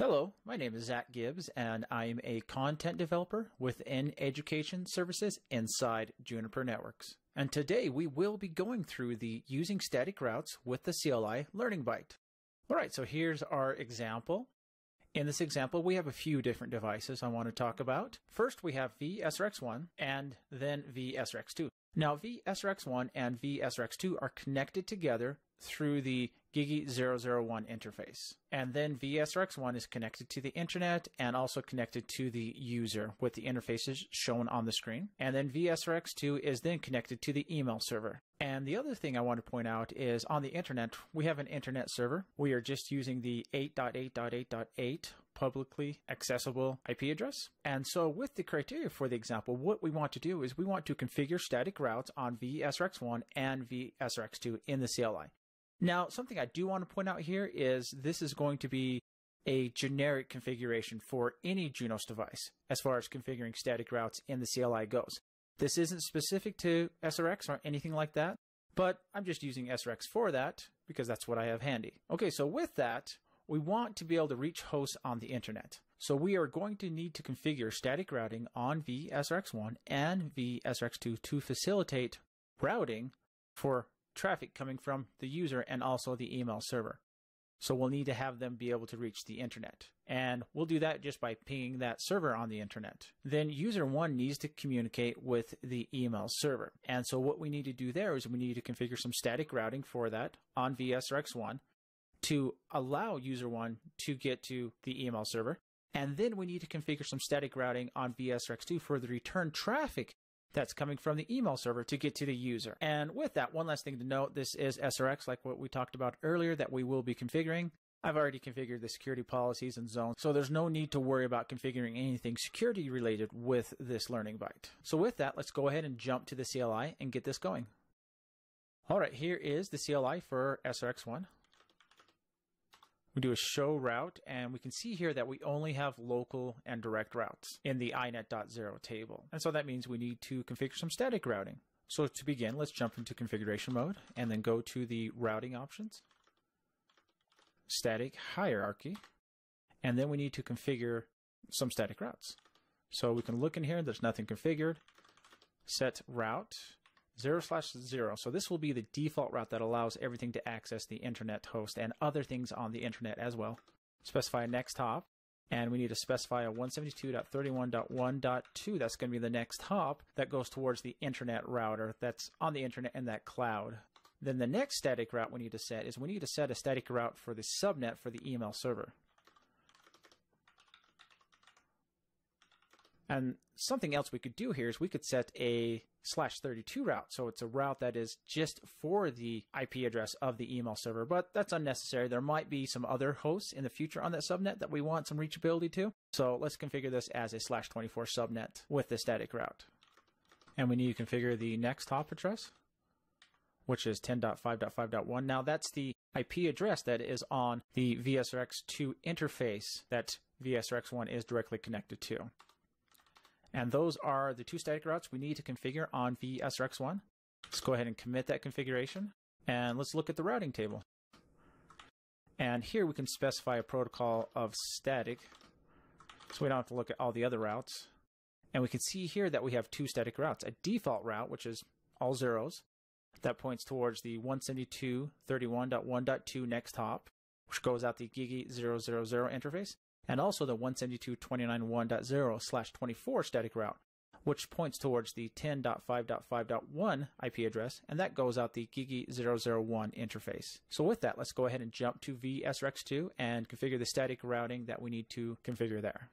Hello, my name is Zach Gibbs, and I'm a content developer within education services inside Juniper Networks. And today we will be going through the using static routes with the CLI Learning Byte. All right, so here's our example. In this example, we have a few different devices I want to talk about. First, we have VSRX1 and then VSRX2. Now, VSRX1 and VSRX2 are connected together through the GIGI 001 interface. And then VSRX1 is connected to the internet and also connected to the user with the interfaces shown on the screen. And then VSRX2 is then connected to the email server. And the other thing I want to point out is on the internet, we have an internet server. We are just using the 8.8.8.8 publicly accessible IP address. And so with the criteria for the example, what we want to do is we want to configure static routes on VSRX1 and VSRX2 in the CLI. Now, something I do want to point out here is this is going to be a generic configuration for any Junos device as far as configuring static routes in the CLI goes. This isn't specific to SRX or anything like that, but I'm just using SRX for that because that's what I have handy. Okay, so with that, we want to be able to reach hosts on the internet. So we are going to need to configure static routing on VSRX1 and VSRX2 to facilitate routing for traffic coming from the user and also the email server. So we'll need to have them be able to reach the internet. And we'll do that just by pinging that server on the internet. Then user one needs to communicate with the email server. And so what we need to do there is we need to configure some static routing for that on VSRX1 to allow user one to get to the email server. And then we need to configure some static routing on VSRX2 for the return traffic that's coming from the email server to get to the user. And with that, one last thing to note, this is SRX like what we talked about earlier that we will be configuring. I've already configured the security policies and zones, so there's no need to worry about configuring anything security related with this learning byte. So with that, let's go ahead and jump to the CLI and get this going. All right, here is the CLI for SRX1. We do a show route, and we can see here that we only have local and direct routes in the inet.0 table. And so that means we need to configure some static routing. So to begin, let's jump into configuration mode and then go to the routing options, static hierarchy, and then we need to configure some static routes. So we can look in here, there's nothing configured, set route, 0 slash 0. So this will be the default route that allows everything to access the internet host and other things on the internet as well. Specify next hop, and we need to specify a 172.31.1.2. That's going to be the next hop that goes towards the internet router that's on the internet in that cloud. Then the next static route we need to set is we need to set a static route for the subnet for the email server. And something else we could do here is we could set a slash 32 route. So it's a route that is just for the IP address of the email server, but that's unnecessary. There might be some other hosts in the future on that subnet that we want some reachability to. So let's configure this as a slash 24 subnet with the static route. And we need to configure the next hop address, which is 10.5.5.1. Now that's the IP address that is on the VSRX2 interface that VSRX1 is directly connected to. And those are the two static routes we need to configure on VSRX1. Let's go ahead and commit that configuration. And let's look at the routing table. And here we can specify a protocol of static, so we don't have to look at all the other routes. And we can see here that we have two static routes. A default route, which is all zeros, that points towards the 172.31.1.2 next hop, which goes out the GIGI 000 interface and also the 172.29.1.0 slash 24 static route, which points towards the 10.5.5.1 IP address, and that goes out the GIGI 001 interface. So with that, let's go ahead and jump to VSRX2 and configure the static routing that we need to configure there.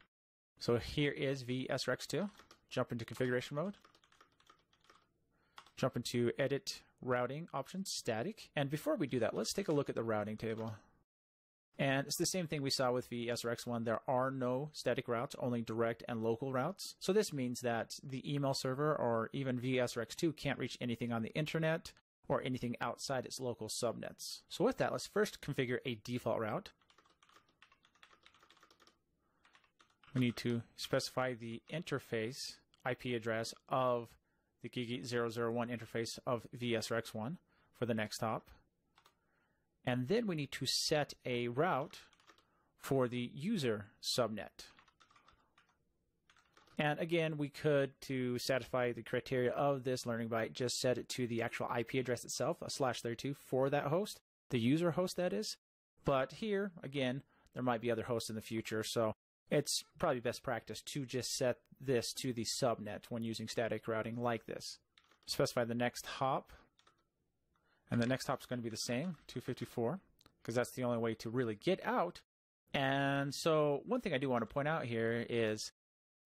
So here is VSRX2. Jump into configuration mode. Jump into edit routing options, static. And before we do that, let's take a look at the routing table. And it's the same thing we saw with the SRX1. There are no static routes, only direct and local routes. So this means that the email server or even VSRX2 can't reach anything on the internet or anything outside its local subnets. So with that, let's first configure a default route. We need to specify the interface IP address of the GIGI 001 interface of VSRX1 for the next hop. And then we need to set a route for the user subnet. And again, we could, to satisfy the criteria of this learning byte, just set it to the actual IP address itself, a slash 32 for that host, the user host that is. But here, again, there might be other hosts in the future, so it's probably best practice to just set this to the subnet when using static routing like this. Specify the next hop, and the next hop is going to be the same, 254, because that's the only way to really get out. And so one thing I do want to point out here is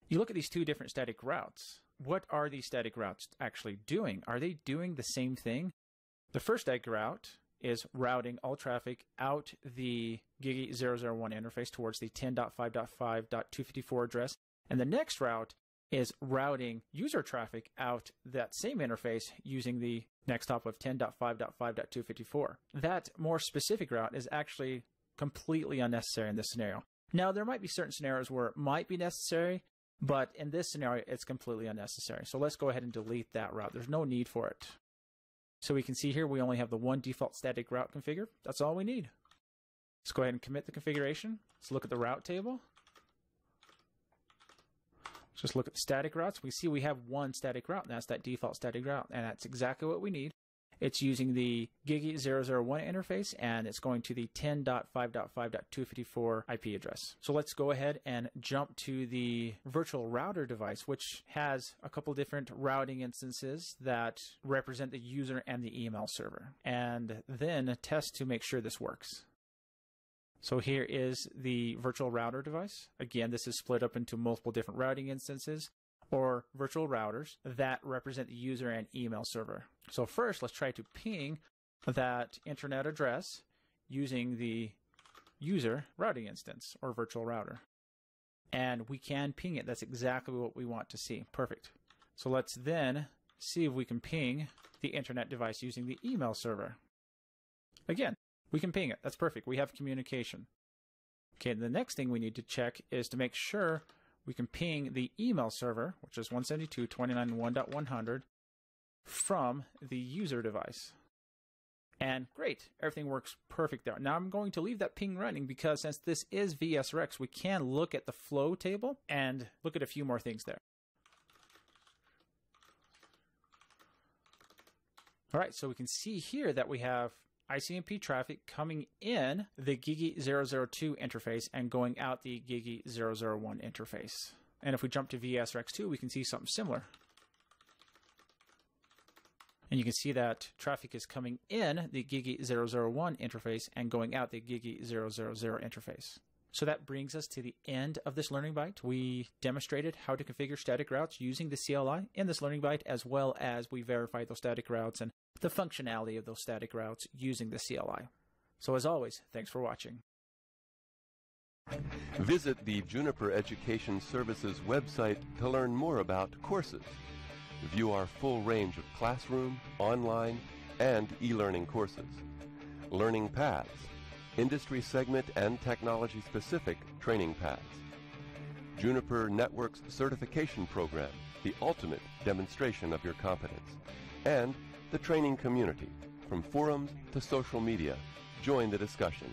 you look at these two different static routes. What are these static routes actually doing? Are they doing the same thing? The first static route is routing all traffic out the GIGI 001 interface towards the 10.5.5.254 address. And the next route is routing user traffic out that same interface using the next hop of 10.5.5.254. That more specific route is actually completely unnecessary in this scenario. Now, there might be certain scenarios where it might be necessary, but in this scenario, it's completely unnecessary. So let's go ahead and delete that route. There's no need for it. So we can see here we only have the one default static route configured. That's all we need. Let's go ahead and commit the configuration. Let's look at the route table. Just look at static routes. We see we have one static route, and that's that default static route, and that's exactly what we need. It's using the GIGI 001 interface and it's going to the 10.5.5.254 IP address. So let's go ahead and jump to the virtual router device, which has a couple different routing instances that represent the user and the email server, and then test to make sure this works. So here is the virtual router device. Again, this is split up into multiple different routing instances or virtual routers that represent the user and email server. So first, let's try to ping that internet address using the user routing instance or virtual router. And we can ping it. That's exactly what we want to see. Perfect. So let's then see if we can ping the internet device using the email server. Again, we can ping it. That's perfect. We have communication. Okay, the next thing we need to check is to make sure we can ping the email server, which is 172.29.1.100, from the user device. And great, everything works perfect there. Now I'm going to leave that ping running because since this is VSRX, we can look at the flow table and look at a few more things there. All right, so we can see here that we have ICMP traffic coming in the GIGI 002 interface and going out the GIGI 001 interface. And if we jump to VSRX2, we can see something similar. And you can see that traffic is coming in the GIGI 001 interface and going out the GIGI 000 interface. So that brings us to the end of this learning byte. We demonstrated how to configure static routes using the CLI in this learning byte, as well as we verified those static routes and the functionality of those static routes using the CLI. So as always, thanks for watching. Visit the Juniper Education Services website to learn more about courses. View our full range of classroom, online, and e-learning courses. Learning paths, industry segment and technology specific training paths. Juniper Networks Certification Program, the ultimate demonstration of your competence. And the training community, from forums to social media. Join the discussion.